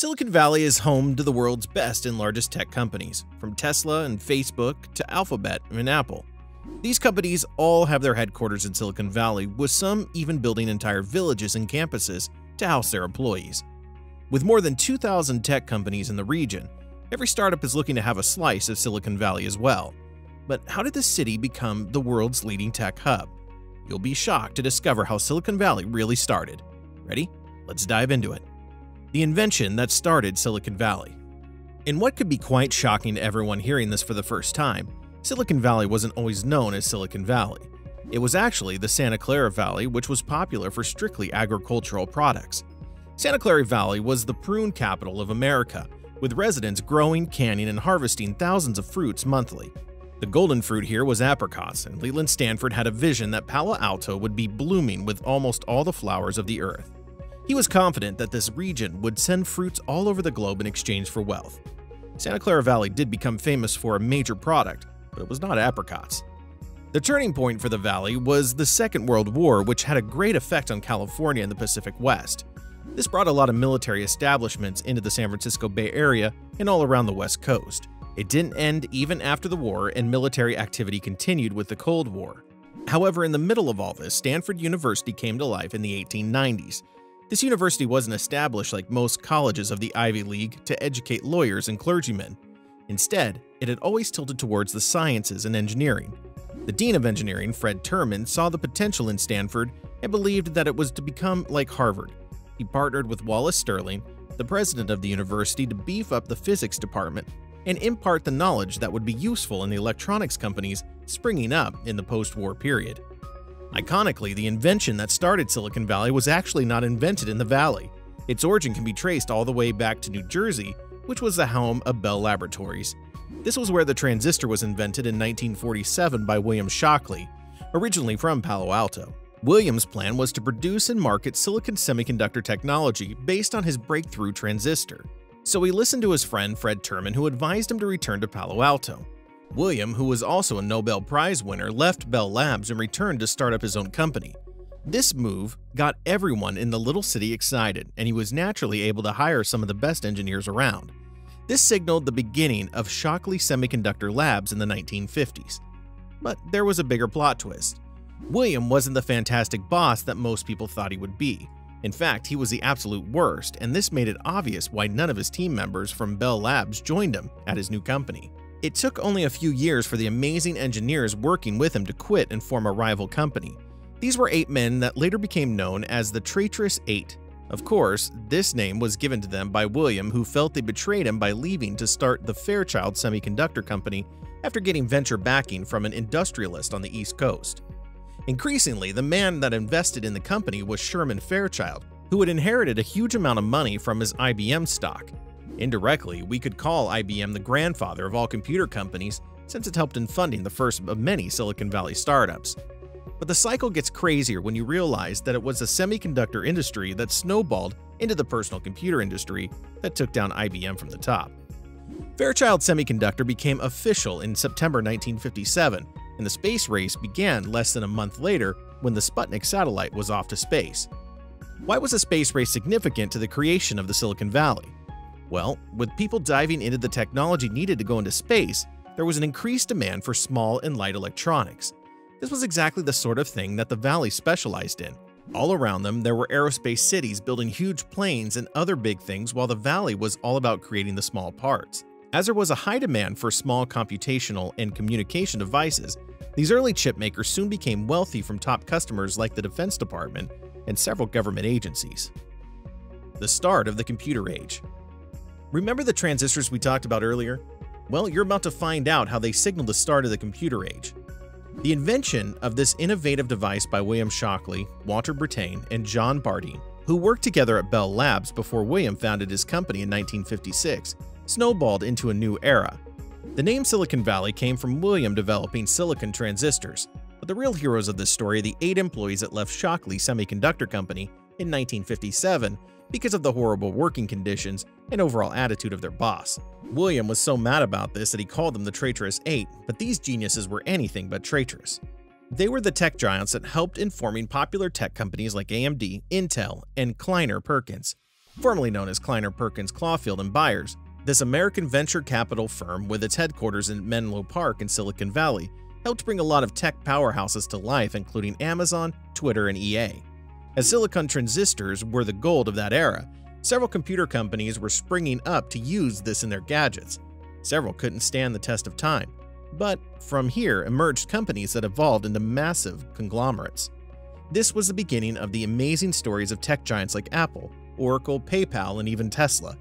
Silicon Valley is home to the world's best and largest tech companies, from Tesla and Facebook to Alphabet and Apple. These companies all have their headquarters in Silicon Valley, with some even building entire villages and campuses to house their employees. With more than 2,000 tech companies in the region, every startup is looking to have a slice of Silicon Valley as well. But how did the city become the world's leading tech hub? You'll be shocked to discover how Silicon Valley really started. Ready? Let's dive into it. The invention that started Silicon Valley. In what could be quite shocking to everyone hearing this for the first time, Silicon Valley wasn't always known as Silicon Valley. It was actually the Santa Clara Valley, which was popular for strictly agricultural products. Santa Clara Valley was the prune capital of America, with residents growing, canning, and harvesting thousands of fruits monthly. The golden fruit here was apricots, and Leland Stanford had a vision that Palo Alto would be blooming with almost all the flowers of the earth. He was confident that this region would send fruits all over the globe in exchange for wealth. Santa Clara Valley did become famous for a major product, but it was not apricots. The turning point for the valley was the Second World War, which had a great effect on California and the Pacific West. This brought a lot of military establishments into the San Francisco Bay Area and all around the West Coast. It didn't end even after the war, and military activity continued with the Cold War. However, in the middle of all this, Stanford University came to life in the 1890s. This university wasn't established like most colleges of the Ivy League to educate lawyers and clergymen. Instead, it had always tilted towards the sciences and engineering. The Dean of Engineering, Fred Terman, saw the potential in Stanford and believed that it was to become like Harvard. He partnered with Wallace Sterling, the president of the university, to beef up the physics department and impart the knowledge that would be useful in the electronics companies springing up in the post-war period. Iconically, the invention that started Silicon Valley was actually not invented in the valley. Its origin can be traced all the way back to New Jersey, which was the home of Bell Laboratories. This was where the transistor was invented in 1947 by William Shockley, originally from Palo Alto. William's plan was to produce and market silicon semiconductor technology based on his breakthrough transistor. So he listened to his friend Fred Terman who advised him to return to Palo Alto. William, who was also a Nobel Prize winner, left Bell Labs and returned to start up his own company. This move got everyone in the little city excited, and he was naturally able to hire some of the best engineers around. This signaled the beginning of Shockley Semiconductor Labs in the 1950s. But there was a bigger plot twist. William wasn't the fantastic boss that most people thought he would be. In fact, he was the absolute worst, and this made it obvious why none of his team members from Bell Labs joined him at his new company. It took only a few years for the amazing engineers working with him to quit and form a rival company. These were eight men that later became known as the Traitorous Eight. Of course, this name was given to them by William, who felt they betrayed him by leaving to start the Fairchild Semiconductor Company after getting venture backing from an industrialist on the East Coast. Increasingly, the man that invested in the company was Sherman Fairchild, who had inherited a huge amount of money from his IBM stock. Indirectly, we could call IBM the grandfather of all computer companies since it helped in funding the first of many Silicon Valley startups. But the cycle gets crazier when you realize that it was the semiconductor industry that snowballed into the personal computer industry that took down IBM from the top. Fairchild Semiconductor became official in September 1957, and the space race began less than a month later when the Sputnik satellite was off to space. Why was the space race significant to the creation of the Silicon Valley? Well, with people diving into the technology needed to go into space, there was an increased demand for small and light electronics. This was exactly the sort of thing that the Valley specialized in. All around them, there were aerospace cities building huge planes and other big things while the Valley was all about creating the small parts. As there was a high demand for small computational and communication devices, these early chip makers soon became wealthy from top customers like the Defense Department and several government agencies. The start of the computer age. Remember the transistors we talked about earlier? Well, you're about to find out how they signaled the start of the computer age. The invention of this innovative device by William Shockley, Walter Brattain, and John Bardeen, who worked together at Bell Labs before William founded his company in 1956, snowballed into a new era. The name Silicon Valley came from William developing silicon transistors, but the real heroes of this story are the eight employees that left Shockley Semiconductor Company in 1957 because of the horrible working conditions and overall attitude of their boss. William was so mad about this that he called them the Traitorous Eight, but these geniuses were anything but traitorous. They were the tech giants that helped in forming popular tech companies like AMD, Intel, and Kleiner Perkins. formerly known as Kleiner Perkins Caufield and Byers. This American venture capital firm, with its headquarters in Menlo Park in Silicon Valley, helped bring a lot of tech powerhouses to life, including Amazon, Twitter, and EA. As silicon transistors were the gold of that era, several computer companies were springing up to use this in their gadgets. Several couldn't stand the test of time. But from here emerged companies that evolved into massive conglomerates. This was the beginning of the amazing stories of tech giants like Apple, Oracle, PayPal, and even Tesla.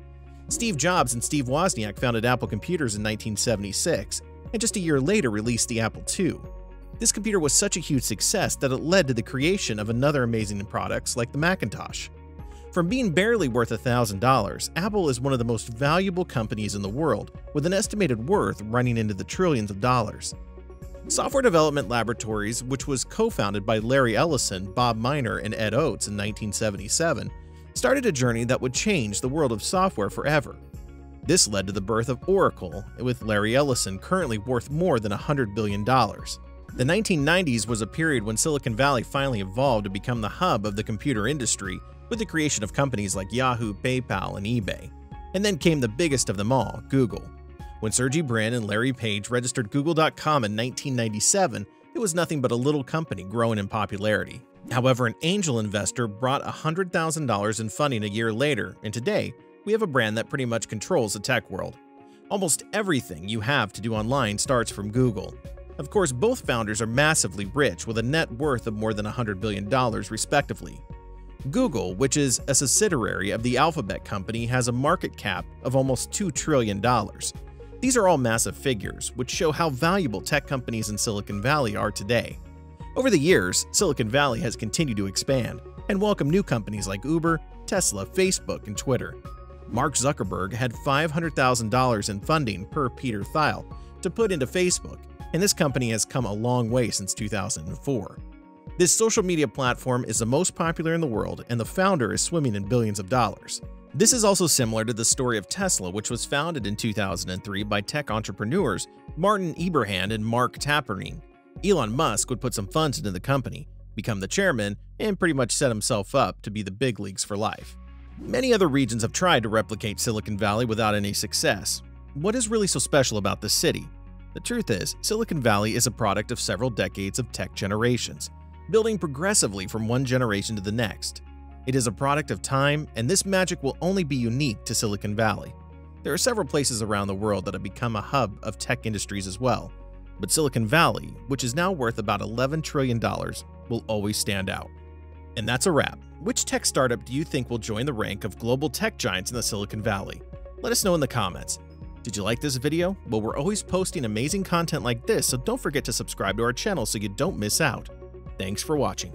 Steve Jobs and Steve Wozniak founded Apple Computers in 1976, and just a year later released the Apple II. This computer was such a huge success that it led to the creation of another amazing products like the Macintosh. From being barely worth $1,000, Apple is one of the most valuable companies in the world, with an estimated worth running into the trillions of dollars. Software Development Laboratories, which was co-founded by Larry Ellison, Bob Miner, and Ed Oates in 1977, started a journey that would change the world of software forever. This led to the birth of Oracle, with Larry Ellison currently worth more than $100 billion. The 1990s was a period when Silicon Valley finally evolved to become the hub of the computer industry with the creation of companies like Yahoo, PayPal, and eBay. And then came the biggest of them all, Google. When Sergey Brin and Larry Page registered Google.com in 1997, it was nothing but a little company growing in popularity. However, an angel investor brought $100,000 in funding a year later, and today, we have a brand that pretty much controls the tech world. Almost everything you have to do online starts from Google. Of course, both founders are massively rich with a net worth of more than $100 billion, respectively. Google, which is a subsidiary of the Alphabet company, has a market cap of almost $2 trillion. These are all massive figures, which show how valuable tech companies in Silicon Valley are today. Over the years, Silicon Valley has continued to expand and welcome new companies like Uber, Tesla, Facebook, and Twitter. Mark Zuckerberg had $500,000 in funding per Peter Thiel to put into Facebook, and this company has come a long way since 2004. This social media platform is the most popular in the world, and the founder is swimming in billions of dollars. This is also similar to the story of Tesla, which was founded in 2003 by tech entrepreneurs Martin Eberhard and Marc Tarpenning. Elon Musk would put some funds into the company, become the chairman, and pretty much set himself up to be the big leagues for life. Many other regions have tried to replicate Silicon Valley without any success. What is really so special about this city? The truth is, Silicon Valley is a product of several decades of tech generations building progressively from one generation to the next. It is a product of time, and this magic will only be unique to Silicon Valley. There are several places around the world that have become a hub of tech industries as well, but Silicon Valley, which is now worth about $11 trillion, will always stand out. And that's a wrap. Which tech startup do you think will join the rank of global tech giants in the Silicon Valley? Let us know in the comments. Did you like this video? Well, we're always posting amazing content like this, so don't forget to subscribe to our channel so you don't miss out. Thanks for watching.